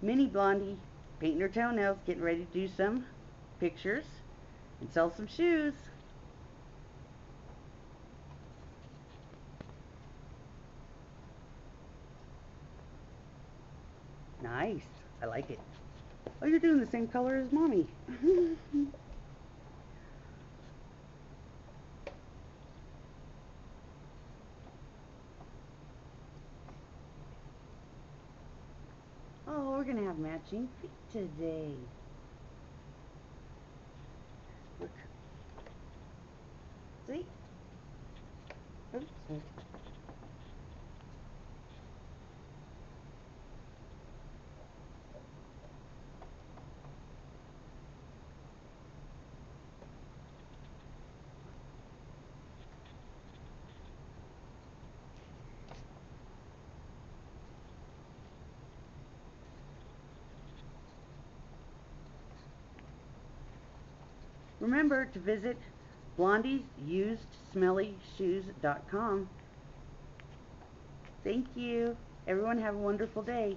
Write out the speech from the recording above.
Mini Blondi painting her toenails, getting ready to do some pictures and sell some shoes. Nice. I like it. Oh, you're doing the same color as mommy. oh, we're going to have matching feet today. Look. See? Oops. Remember to visit blondiesUsedSmellyShoes.com. Thank you. Everyone have a wonderful day.